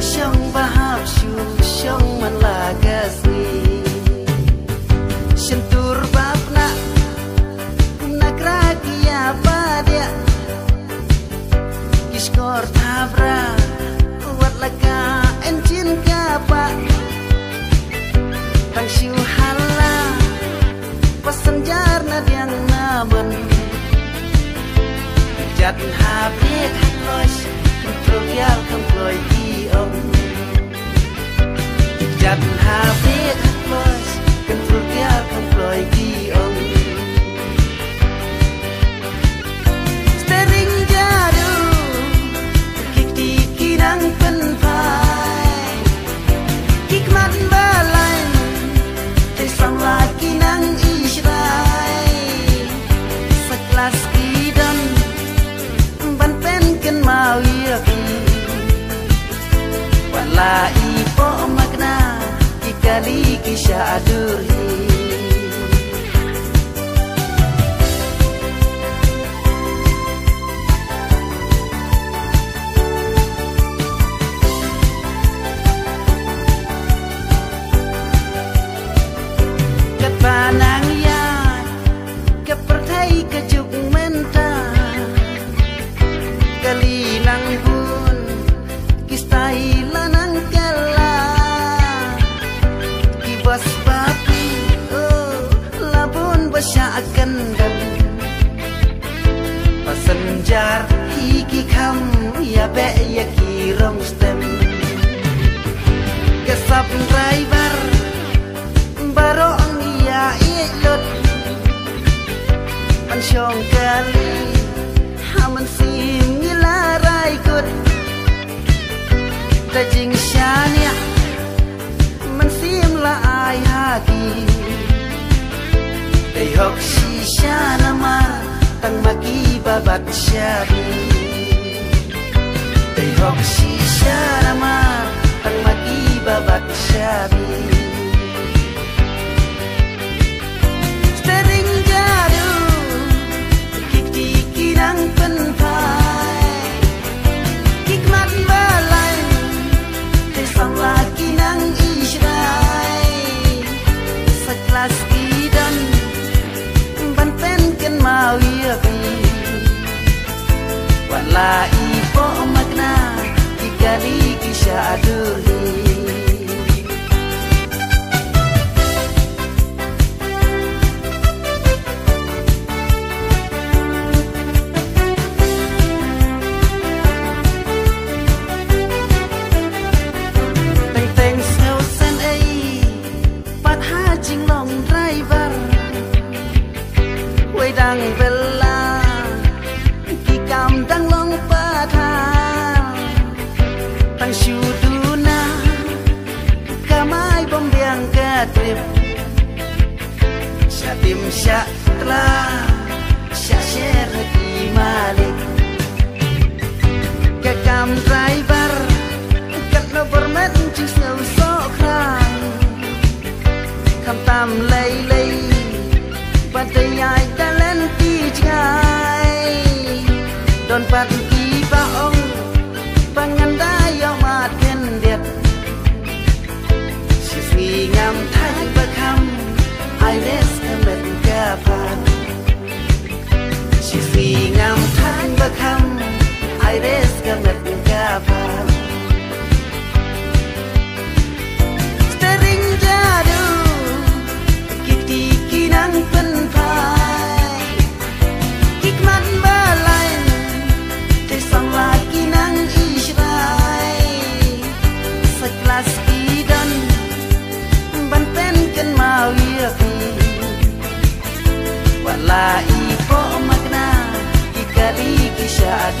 Syong bahabsyu syong manlagas ni Sentur babna Nakrak ya dia Giskor tabra Kuat laga encin kapak Tang siu hala Pasan jarna diang naban Jat habit haplos Kentruk yal chặt hà biết lối cần trôi giao không lối đi ông steering jadu kiki kinang penpai kikmat balai te sang lagi nang israi sekelas kidan ban pen mau ia pi kali kisah aduhi Labun basyakan dan Pasenjar Hiki kam Ya be ya kirong stem. Kesap driver Barong ya ilot Man syong kali Haman sim ta kot Dajing syanya Man sim la ay hagi Yok siya naman Tang magibabat siya rin? Tayok siya mawiyakan Walai po magna Ikali kisya aduh างเวลากี่กรรมดังลงประทานตั้งชูดูนาก็ไม่บ่มเบียงกระติบชาติมชาตราชาเชรกีมาลิกกะกรรมไรบาร์กับนบรมนจึงเสวโซครางคำตามเลยเลย ngắm me ngam thai kan mawi rapi Walai po magna ikari kisah.